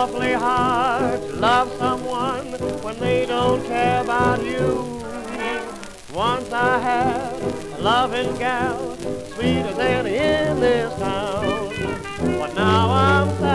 awfully hard to love someone when they don't care about you. Once I had a loving gal, sweeter than in this town. But now I'm sad.